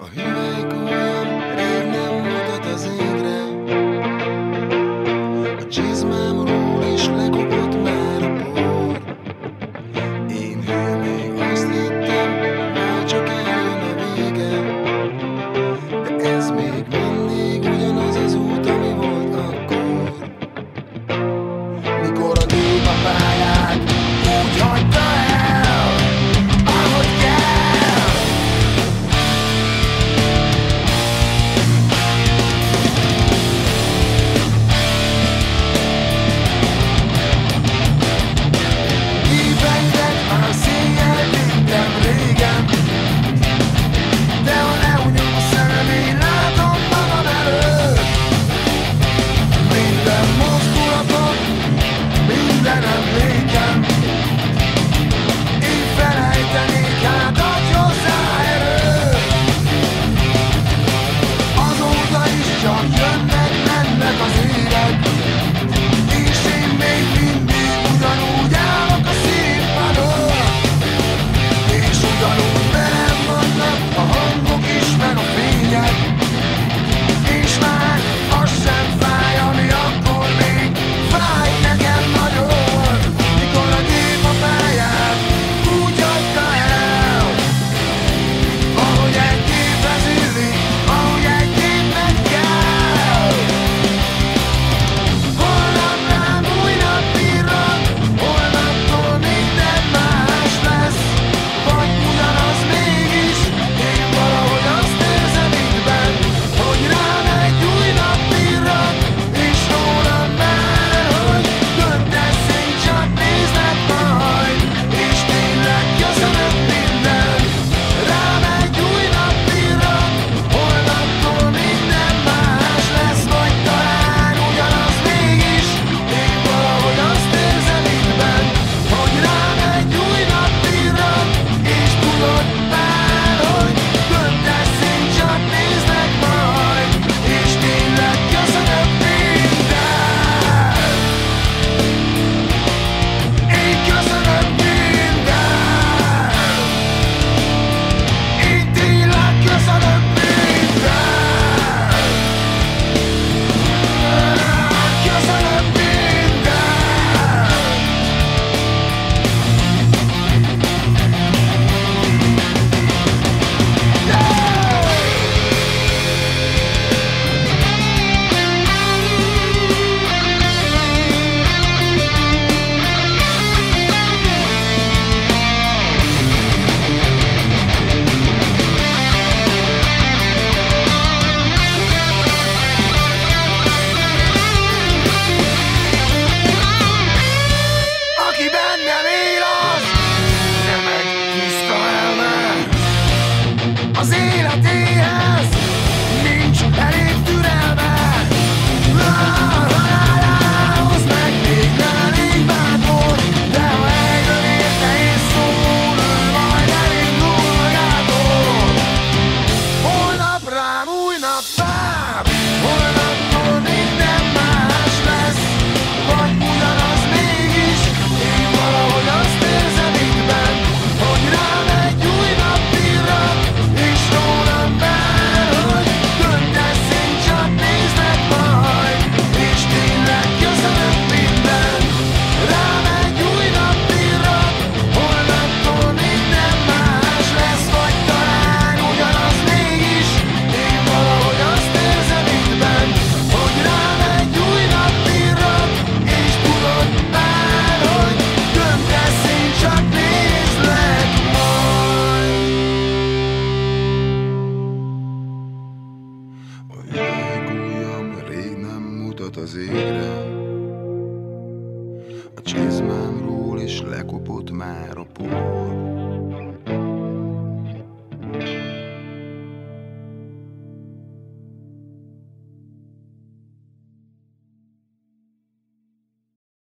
A hüvelyk olyan rév nem mutat az égre, a csizmát nagyot az égre. A csizmámról is lekopott már a por.